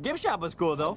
Gift shop was cool though.